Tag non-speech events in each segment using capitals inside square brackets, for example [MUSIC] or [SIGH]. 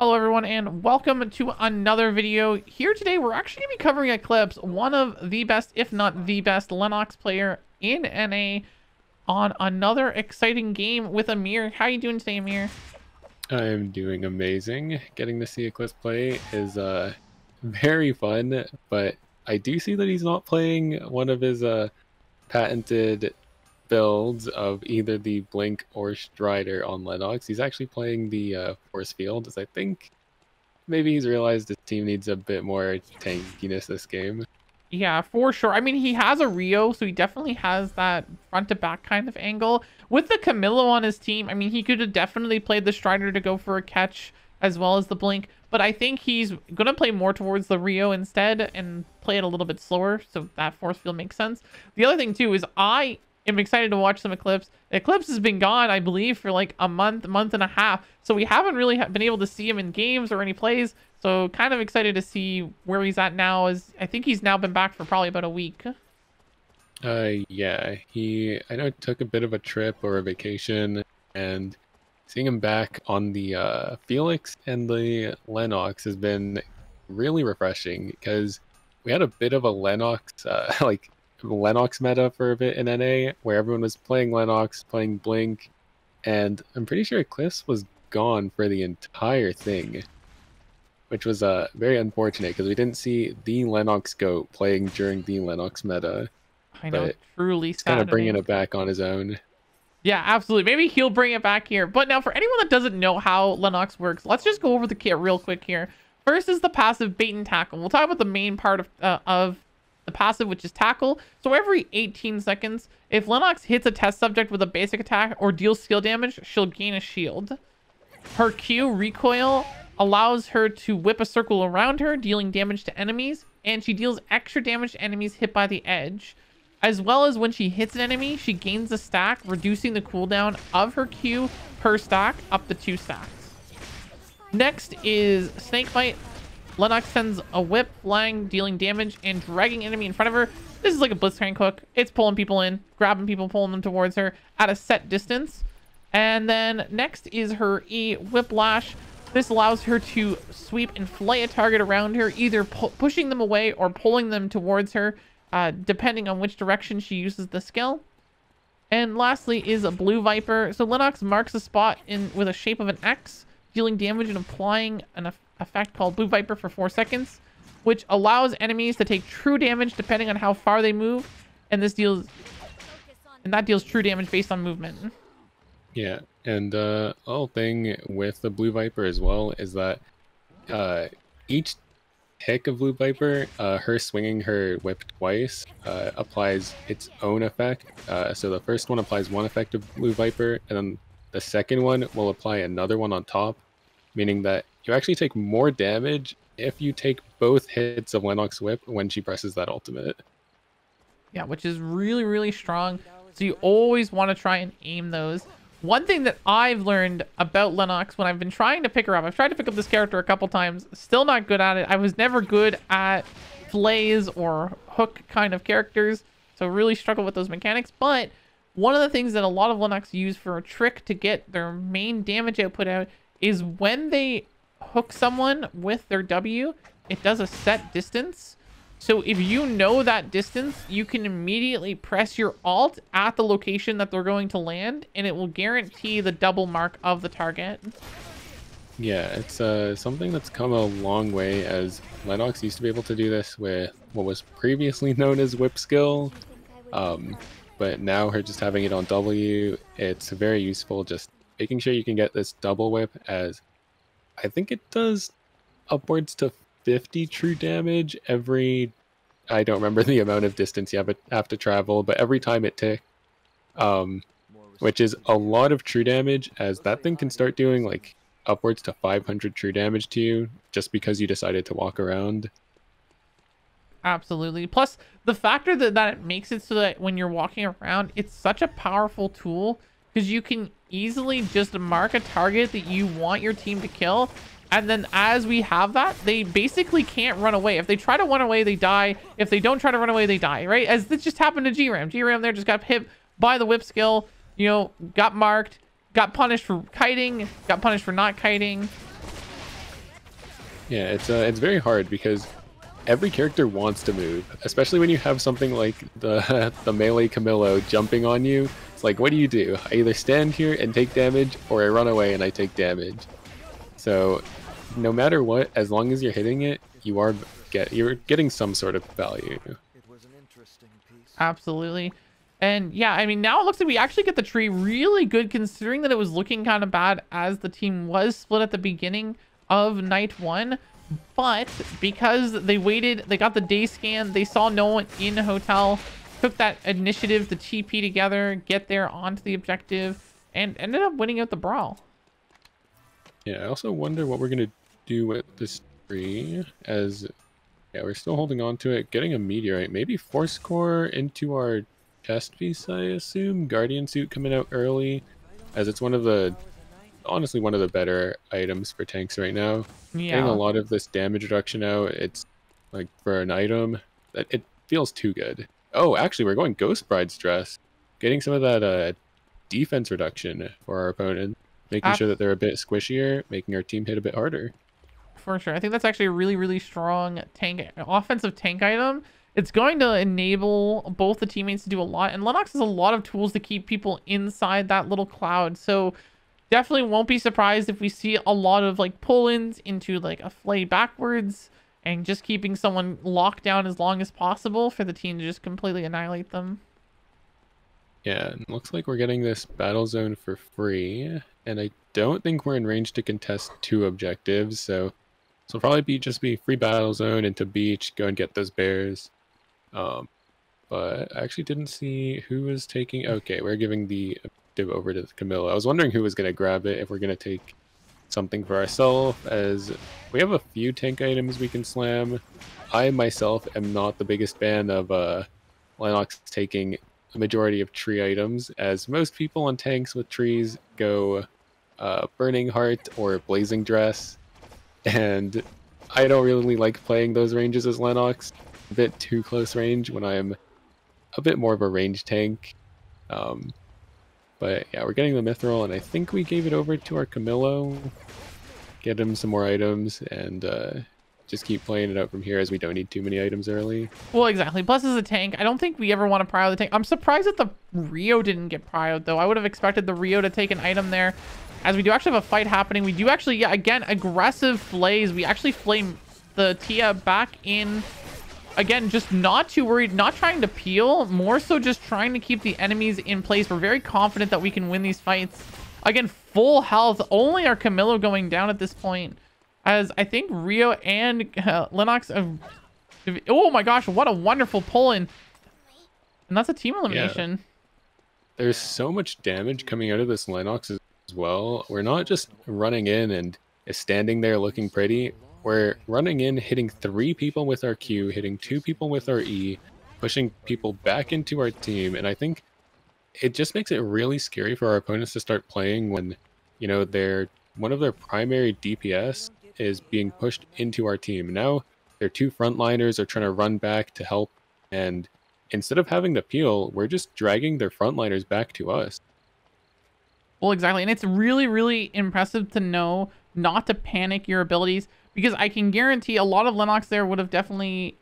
Hello everyone and welcome to another video. Here today we're actually going to be covering Eclipse, one of the best, if not the best, Lenox player in NA on another exciting game with Ameer. How are you doing today, Ameer? I'm doing amazing. Getting to see Eclipse play is uh, very fun, but I do see that he's not playing one of his uh, patented builds of either the Blink or Strider on Lenox. He's actually playing the uh, Force Field, as I think maybe he's realized his team needs a bit more tankiness this game. Yeah, for sure. I mean, he has a Rio, so he definitely has that front to back kind of angle. With the Camilo on his team, I mean, he could have definitely played the Strider to go for a catch as well as the Blink, but I think he's going to play more towards the Rio instead and play it a little bit slower, so that force field makes sense. The other thing, too, is I am excited to watch some Eclipse. Eclipse has been gone, I believe, for like a month, month and a half. So we haven't really been able to see him in games or any plays. So kind of excited to see where he's at now. As I think he's now been back for probably about a week. Uh, yeah, he I know took a bit of a trip or a vacation, and seeing him back on the uh, Felix and the Lenox has been really refreshing because we had a bit of a Lenox uh, [LAUGHS] like Lenox meta for a bit in NA where everyone was playing Lenox, playing Blink, and I'm pretty sure Eclipse was gone for the entire thing, which was uh, very unfortunate because we didn't see the Lenox GOAT playing during the Lenox meta. I know, truly kind of bringing it back on his own. Yeah, absolutely. Maybe he'll bring it back here. But now, for anyone that doesn't know how Lenox works, let's just go over the kit real quick here. First is the passive bait and tackle. We'll talk about the main part of, uh, of the passive, which is tackle. So every 18 seconds, if Lenox hits a test subject with a basic attack or deals skill damage, she'll gain a shield. Her Q, recoil, allows her to whip a circle around her, dealing damage to enemies, and she deals extra damage to enemies hit by the edge. As well as when she hits an enemy, she gains a stack, reducing the cooldown of her Q per stack up to two stacks. Next is Snakebite. Lenox sends a whip, flying, dealing damage, and dragging enemy in front of her. This is like a Blitzcrank hook. It's pulling people in, grabbing people, pulling them towards her at a set distance. And then next is her E, Whiplash. This allows her to sweep and flay a target around her, either pu pushing them away or pulling them towards her, uh, depending on which direction she uses the skill. And lastly is a Blue Viper. So Lenox marks a spot in with a shape of an X, dealing damage and applying an effect called Blue Viper for 4 seconds, which allows enemies to take true damage depending on how far they move, and this deals and that deals true damage based on movement. Yeah, and uh whole thing with the Blue Viper as well is that uh each tick of Blue Viper, uh, her swinging her whip twice uh, applies its own effect. Uh, so the first one applies one effect of Blue Viper, and then the second one will apply another one on top, meaning that you actually take more damage if you take both hits of Lenox Whip when she presses that ultimate. Yeah, which is really, really strong. So you always want to try and aim those. One thing that I've learned about Lenox when I've been trying to pick her up, I've tried to pick up this character a couple times, still not good at it. I was never good at flays or hook kind of characters, so really struggle with those mechanics. But one of the things that a lot of Lenox use for a trick to get their main damage output out is when they hook someone with their W, it does a set distance. So if you know that distance, you can immediately press your alt at the location that they're going to land, and it will guarantee the double mark of the target. Yeah, it's uh, something that's come a long way as Lenox used to be able to do this with what was previously [LAUGHS] known as whip skill. Um, but now her just having it on W, it's very useful just making sure you can get this double whip as I think it does upwards to 50 true damage every I don't remember [LAUGHS] the amount of distance you have, have to travel, but every time it ticks, um, which is a lot of true damage, as that thing can start doing like upwards to 500 true damage to you just because you decided to walk around. Absolutely. Plus, the factor that, that it makes it so that when you're walking around, it's such a powerful tool because you can easily just mark a target that you want your team to kill. And then as we have that they basically can't run away. If they try to run away they die. If they don't try to run away they die right? As this just happened to GRAM. GRAM there just got hit by the whip skill you know got marked got punished for kiting got punished for not kiting. Yeah, it's uh, it's very hard because every character wants to move, especially when you have something like the [LAUGHS] the melee Camilo jumping on you. It's like, what do you do? I either stand here and take damage, or I run away and I take damage. So, no matter what, as long as you're hitting it, you are get you're getting some sort of value. Absolutely. And yeah, I mean, now it looks like we actually get the tree really good considering that it was looking kind of bad as the team was split at the beginning of night one. But because they waited, they got the day scan, they saw no one in the hotel, took that initiative to TP together, get there onto the objective, and ended up winning out the brawl. Yeah, I also wonder what we're going to do with this tree as yeah, we're still holding on to it. Getting a meteorite, maybe force core into our chest piece, I assume. Guardian suit coming out early, as it's one of the, honestly, one of the better items for tanks right now. Yeah. Getting a lot of this damage reduction out, it's like for an item that it feels too good. Oh, actually, we're going Ghost Bride's dress. Getting some of that uh, defense reduction for our opponent, making sure that they're a bit squishier, making our team hit a bit harder. For sure. I think that's actually a really, really strong tank offensive tank item it's going to enable both the teammates to do a lot. And Lenox has a lot of tools to keep people inside that little cloud. So definitely won't be surprised if we see a lot of like pull-ins into like a flay backwards and just keeping someone locked down as long as possible for the team to just completely annihilate them. Yeah, looks like we're getting this battle zone for free. And I don't think we're in range to contest two objectives, so so probably be just be free battle zone into beach, go and get those bears. Um, but I actually didn't see who was taking. Okay, we're giving the objective over to Camilo. I was wondering who was going to grab it. If we're going to take something for ourselves, as we have a few tank items we can slam. I myself am not the biggest fan of uh, Lenox taking a majority of tree items, as most people on tanks with trees go uh, Burning Heart or Blazing Dress, and I don't really like playing those ranges as Lenox a bit too close range when I'm a bit more of a range tank. Um, but yeah, we're getting the Mithril, and I think we gave it over to our Camilo. Get him some more items, and uh, just keep playing it out from here as we don't need too many items early. Well, exactly. Plus, as a tank, I don't think we ever want to prio the tank. I'm surprised that the Rio didn't get prioed, though. I would have expected the Rio to take an item there. As we do actually have a fight happening. We do actually, yeah, again, aggressive flays. We actually flame the Tia back in again, just not too worried, not trying to peel, more so just trying to keep the enemies in place. We're very confident that we can win these fights. Again, full health, only our Camilo going down at this point. As I think Rio and uh, Lenox... Uh, oh my gosh, what a wonderful pull-in. And that's a team elimination. Yeah. There's so much damage coming out of this Lenox as well. We're not just running in and standing there looking pretty. We're running in, hitting three people with our Q, hitting two people with our E, pushing people back into our team, and I think it just makes it really scary for our opponents to start playing when, you know, their one of their primary DPS is being pushed into our team. Now their two frontliners are trying to run back to help, and instead of having to peel, we're just dragging their frontliners back to us. Well, exactly. And it's really, really impressive to know not to panic your abilities because I can guarantee a lot of Lenox there would have definitely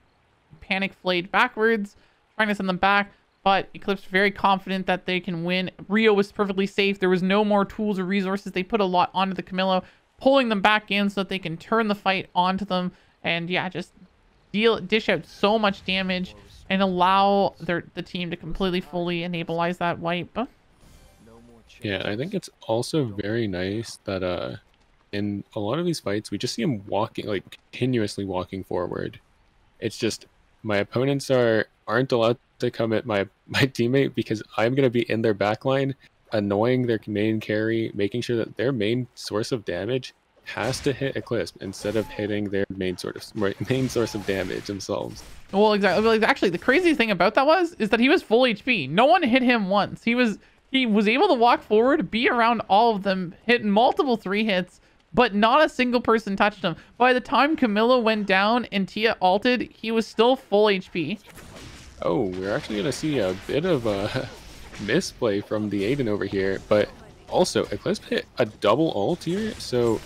panic flayed backwards, trying to send them back. But Eclipse very confident that they can win. Rio was perfectly safe. There was no more tools or resources. They put a lot onto the Camilo, pulling them back in so that they can turn the fight onto them. And yeah, just deal dish out so much damage and allow their the team to completely fully enableize that wipe. Yeah, I think it's also very nice that uh in a lot of these fights, we just see him walking, like continuously walking forward. It's just my opponents are aren't allowed to come at my [LAUGHS] my teammate because I'm gonna be in their backline, annoying their main carry, making sure that their main source of damage has to hit Eclipse instead of hitting their main sort of [LAUGHS] main source of damage themselves. Well, exactly. Actually, the crazy thing about that was is that he was full HP. No one hit him once. He was he was able to walk forward, be around all of them, hit multiple three hits, but not a single person touched him. By the time Camilo went down and Tia alted, he was still full HP. Oh, we're actually going to see a bit of a [LAUGHS] misplay from the Aiden over here, but also Eclipse hit a double ult here, so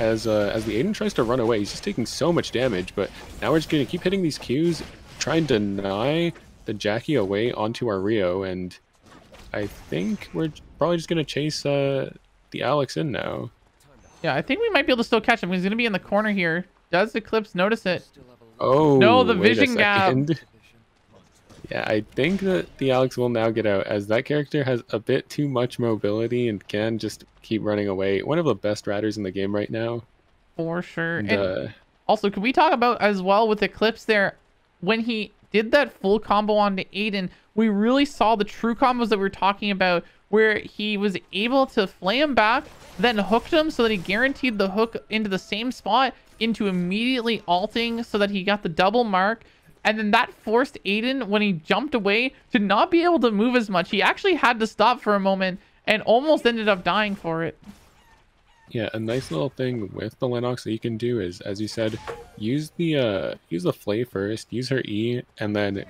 as uh, as the Aiden tries to run away. He's just taking so much damage, but now we're just going to keep hitting these Qs, try and deny the Jackie away onto our Rio, and I think we're probably just going to chase uh, the Alex in now. Yeah, I think we might be able to still catch him. He's going to be in the corner here. Does Eclipse notice it? Oh, no, the vision gap. [LAUGHS] Yeah, I think that the Alex will now get out as that character has a bit too much mobility and can just keep running away. One of the best riders in the game right now. For sure. And, and uh, also, can we talk about as well with Eclipse there, when he did that full combo onto Aiden, we really saw the true combos that we were talking about where he was able to flay him back, then hooked him so that he guaranteed the hook into the same spot into immediately alting so that he got the double mark. And then that forced Aiden, when he jumped away, to not be able to move as much. He actually had to stop for a moment and almost ended up dying for it. Yeah, a nice little thing with the Lenox that you can do is, as you said, use the uh, use the flay first, use her E, and then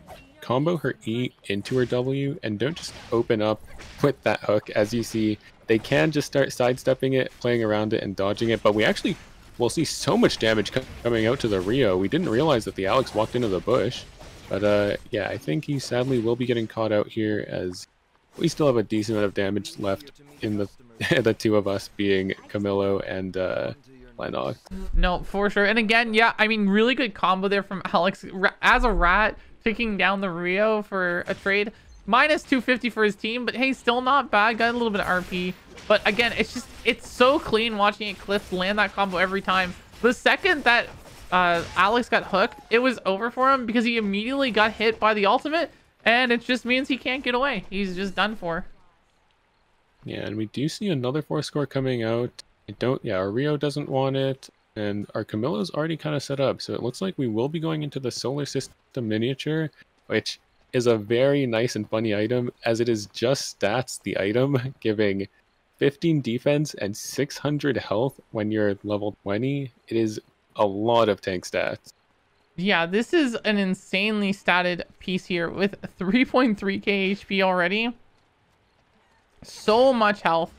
combo her E into her W, and don't just open up with that hook. As you see, they can just start sidestepping it, playing around it, and dodging it, but we actually will see so much damage coming out to the Rio. We didn't realize that the Alex walked into the bush, but uh, yeah, I think he sadly will be getting caught out here as we still have a decent amount of damage left in the [LAUGHS] the two of us being Camilo and uh. No, for sure. And again, yeah, I mean, really good combo there from Alex as a rat taking down the Rio for a trade. Minus 250 for his team, but hey, still not bad. Got a little bit of RP. But again, it's just, it's so clean watching Eclipse land that combo every time. The second that uh, Alex got hooked, it was over for him because he immediately got hit by the ultimate. And it just means he can't get away. He's just done for. Yeah, and we do see another force core coming out. I don't, yeah, Rio doesn't want it, and our Camilo's already kind of set up, so it looks like we will be going into the solar system miniature, which is a very nice and funny item, as it is just stats, the item, [LAUGHS] giving 15 defense and 600 health when you're level 20. It is a lot of tank stats. Yeah, this is an insanely statted piece here with 3.3k HP already so much health.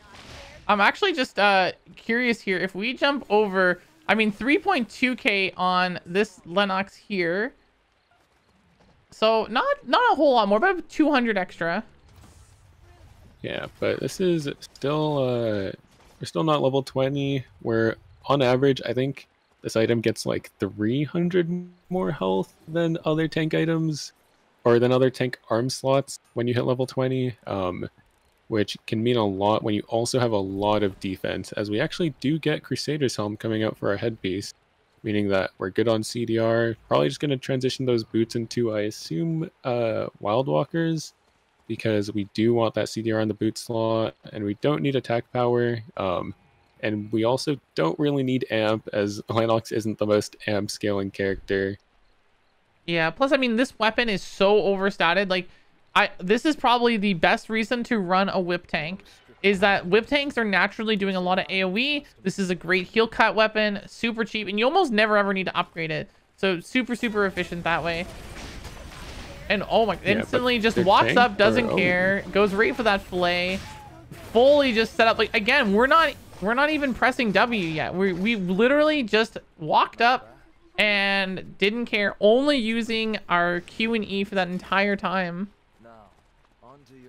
I'm actually just uh, curious here. If we jump over, I mean, 3.2k on this Lenox here. So not not a whole lot more, but 200 extra. Yeah, but this is still, uh, we're still not level 20. We're on average, I think this item gets like 300 more health than other tank items or than other tank arm slots when you hit level 20. Um, which can mean a lot when you also have a lot of defense, as we actually do get Crusader's Helm coming out for our headpiece, meaning that we're good on CDR. Probably just going to transition those boots into, I assume, uh, Wildwalkers, because we do want that CDR on the boot slot, and we don't need attack power. Um, and we also don't really need amp, as [LAUGHS] Lenox isn't the most amp scaling character. Yeah, plus, I mean, this weapon is so overstated. Like, I this is probably the best reason to run a whip tank is that whip tanks are naturally doing a lot of AoE. This is a great heal cut weapon, super cheap, and you almost never ever need to upgrade it. So super, super efficient that way. And oh my, yeah, instantly just walks up, doesn't or, care, oh. goes right for that fillet. Fully just set up, like, again, we're not, we're not even pressing W yet. We, we literally just walked up and didn't care, only using our Q and E for that entire time.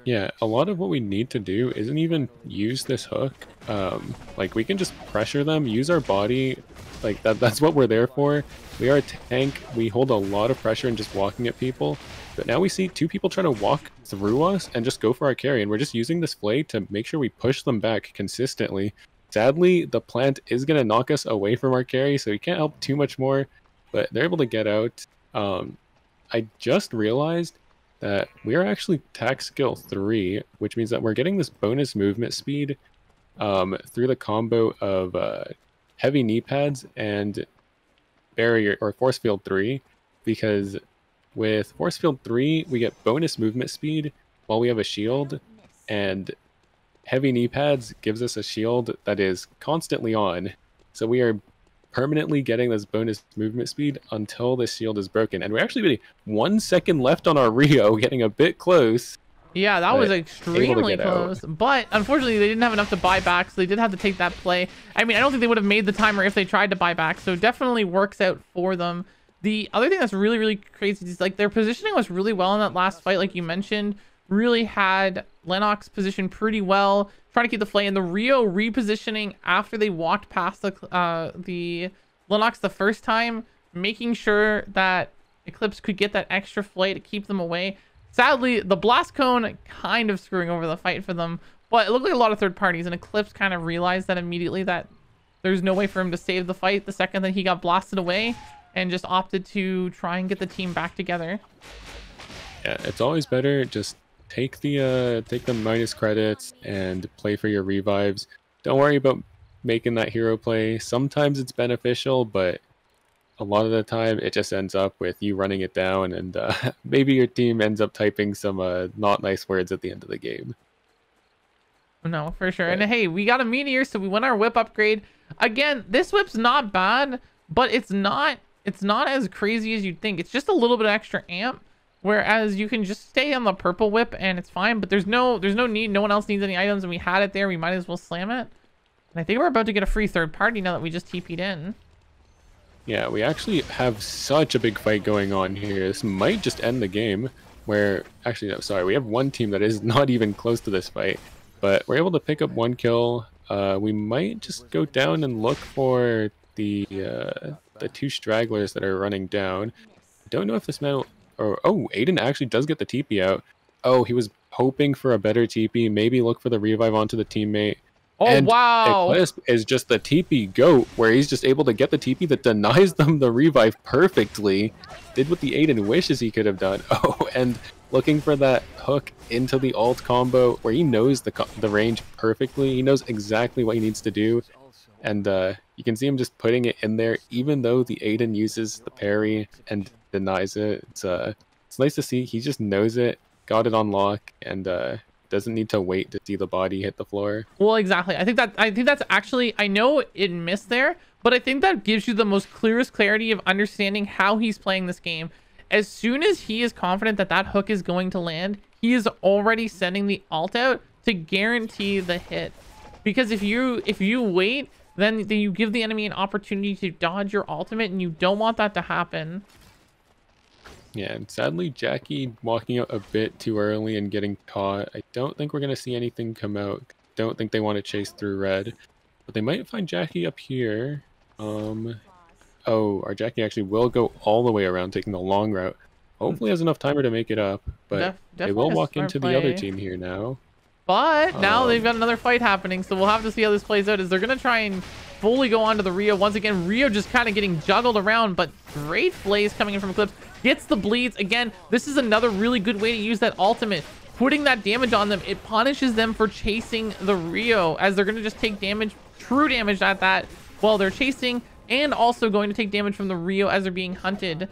Yeah, a lot of what we need to do isn't even use this hook. Um, like, we can just pressure them, use our body. Like, that, that's what we're there for. We are a tank. We hold a lot of pressure in just walking at people. But now we see two people trying to walk through us and just go for our carry. And we're just using this flay to make sure we push them back consistently. Sadly, the plant is going to knock us away from our carry, so we can't help too much more. But they're able to get out. Um, I just realized that we are actually tack skill 3, which means that we're getting this bonus movement speed um, through the combo of uh, heavy knee pads and barrier or force field 3 because with force field 3 we get bonus movement speed while we have a shield and heavy knee pads gives us a shield that is constantly on. So we are permanently getting this bonus movement speed until the shield is broken. And we're actually getting one second left on our [LAUGHS] Rio, getting a bit close. Yeah, that was extremely get out. close. But unfortunately, they didn't have enough to buy back, so they did have to take that play. I mean, I don't think they would have made the timer if they tried to buy back, so it definitely works out for them. The other thing that's really, really crazy is like their positioning was really well in that last fight, like you mentioned. Really had Lenox positioned pretty well, trying to keep the flay, and the Rio repositioning after they walked past the uh, the Lenox the first time, making sure that Eclipse could get that extra flay to keep them away. Sadly, the blast cone kind of screwing over the fight for them, but it looked like a lot of third parties, and Eclipse kind of realized that immediately that there's no way for him to save the fight the second that he got blasted away, and just opted to try and get the team back together. Yeah, it's always better just take the uh take the minus credits and play for your revives. Don't worry about making that hero play. Sometimes it's beneficial, but a lot of the time it just ends up with you running it down and uh, [LAUGHS] maybe your team ends up typing some uh, not nice words at the end of the game. No, for sure. And hey, we got a meteor, so we won our whip upgrade. Again, this whip's not bad, but it's not it's not as crazy as you'd think. It's just a little bit extra amp. Whereas you can just stay on the purple whip and it's fine, but there's no there's no need. No one else needs any items, and we had it there. We might as well slam it. And I think we're about to get a free third party now that we just TP'd in. Yeah, we actually have such a big fight going on here. This might just end the game. Where actually, no, sorry, we have one team that is [LAUGHS] not even close to this fight, but we're able to pick up one kill. Uh, we might just go down and look for the uh, the two stragglers that are running down. I don't know if this man will, or oh, Aiden actually does get the TP out. Oh, he was hoping for a better TP. Maybe look for the revive onto the teammate. Oh And wow! Eclipse is just the TP goat, where he's just able to get the TP that denies them the revive perfectly. Did what the Aiden wishes he could have done. [LAUGHS] Oh, and looking for that hook into the alt combo, where he knows the the range perfectly. He knows exactly what he needs to do, and uh, you can see him just putting it in there, even though the Aiden uses the parry and denies it. It's uh, it's nice to see. He just knows it, got it on lock, and uh, doesn't need to wait to see the body hit the floor. Well, exactly. I think that I think that's actually I know it missed there, but I think that gives you the most clearest clarity of understanding how he's playing this game. As soon as he is confident that that hook is going to land, he is already sending the alt out to guarantee the hit. Because if you if you wait, then, then you give the enemy an opportunity to dodge your ultimate, and you don't want that to happen. Yeah, and sadly, Jackie walking out a bit too early and getting caught. I don't think we're going to see anything come out. Don't think they want to chase through red. But they might find Jackie up here. Um, oh, our Jackie actually will go all the way around, taking the long route. Hopefully has enough timer to make it up. But Def- they will walk into the other team here now. But now Um, they've got another fight happening, so we'll have to see how this plays out. Is they're gonna try and fully go on to the Rio once again? Rio just kind of getting juggled around, but great plays coming in from Eclipse. Gets the bleeds again. This is another really good way to use that ultimate. Putting that damage on them, it punishes them for chasing the Rio, as they're gonna just take damage, true damage at that, while they're chasing, and also going to take damage from the Rio as they're being hunted.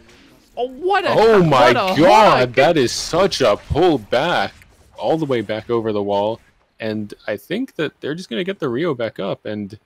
Oh, what a Oh my what a god, that is such a pull back. All the way back over the wall. And I think that they're just going to get the Rio back up. And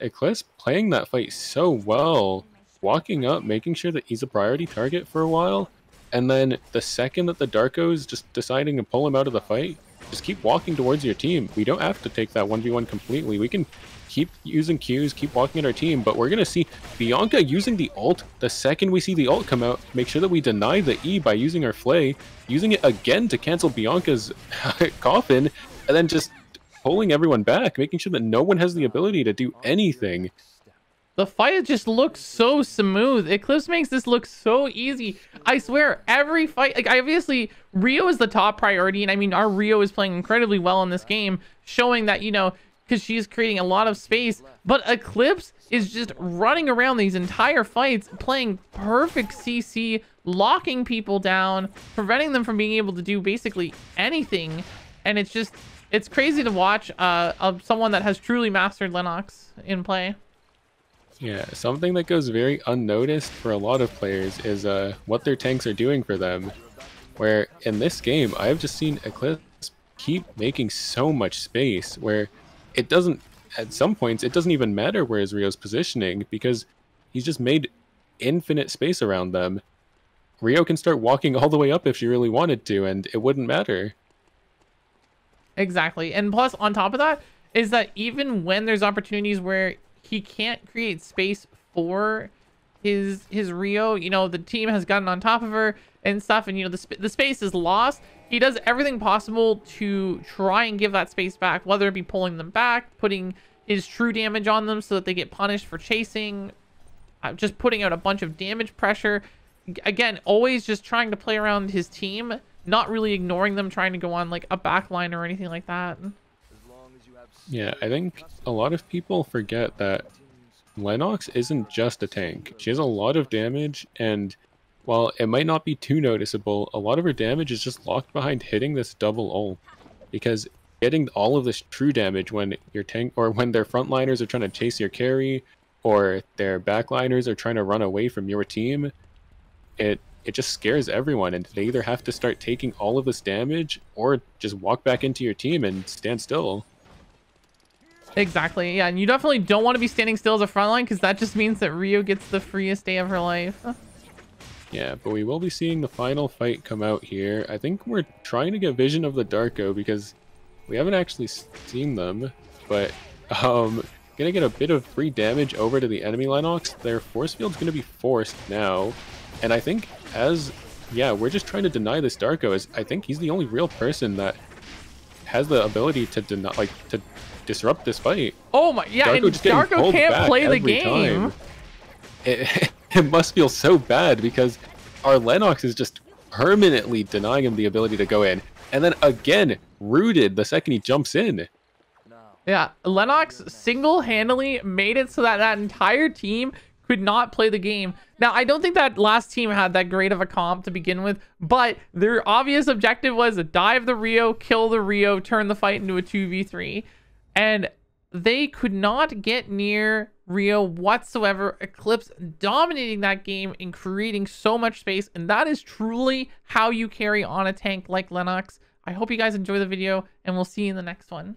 Eclipse playing that fight so well, walking up, making sure that he's a priority target for a while. And then the second that the Darko's just deciding to pull him out of the fight, just keep walking towards your team. We don't have to take that 1v1 completely. We can keep using Qs, keep walking at our team, but we're going to see Bianca using the ult the second we see the ult come out. Make sure that we deny the E by using our Flay, using it again to cancel Bianca's [LAUGHS] coffin, and then just pulling everyone back, making sure that no one has the ability to do anything. The fight just looks so smooth. Eclipse makes this look so easy. I swear, every fight, like obviously Rio is the top priority, and I mean our Rio is playing incredibly well in this game, showing that you know because she's creating a lot of space. But Eclipse is just running around these entire fights, playing perfect CC, locking people down, preventing them from being able to do basically anything, and it's just it's crazy to watch uh, of someone that has truly mastered Lenox in play. Yeah, something that goes very unnoticed for a lot of players is uh, what their tanks are doing for them. Where in this game, I've just seen Eclipse keep making so much space where it doesn't, at some points, it doesn't even matter where Rio's positioning because he's just made infinite space around them. Rio can start walking all the way up if she really wanted to, and it wouldn't matter. Exactly. And plus, on top of that, is that even when there's opportunities where he can't create space for his his Rio, you know, the team has gotten on top of her and stuff, and you know the sp the space is lost. He does everything possible to try and give that space back, whether it be pulling them back, putting his true damage on them so that they get punished for chasing, uh, just putting out a bunch of damage pressure. Again, always just trying to play around his team, not really ignoring them, trying to go on like a backline or anything like that. Yeah, I think a lot of people forget that Lenox isn't just a tank. She has a lot of damage, and while it might not be too noticeable, a lot of her damage is just locked behind hitting this double ult. Because getting all of this true damage when your tank or when their frontliners are trying to chase your carry, or their backliners are trying to run away from your team, it it just scares everyone, and they either have to start taking all of this damage or just walk back into your team and stand still. Exactly. Yeah, and you definitely don't want to be standing still as a frontline because that just means that Rio gets the freest day of her life. [LAUGHS] Yeah, but we will be seeing the final fight come out here. I think we're trying to get vision of the Darko because we haven't actually seen them, but um, gonna get a bit of free damage over to the enemy Lenox. Their force field's gonna be forced now, and I think as yeah, we're just trying to deny this Darko. As I think he's the only real person that has the ability to deny, like to disrupt this fight. Oh my, yeah, Darko and Darko can't play the game. It, [LAUGHS] it must feel so bad because our Lenox is just permanently denying him the ability to go in. And then again, rooted the second he jumps in. Yeah, Lenox single-handedly made it so that that entire team could not play the game. Now, I don't think that last team had that great of a comp to begin with, but their obvious objective was to dive the Rio, kill the Rio, turn the fight into a 2v3 and they could not get near Rio whatsoever. Eclipse dominating that game and creating so much space, and that is truly how you carry on a tank like Lenox. I hope you guys enjoy the video, and we'll see you in the next one.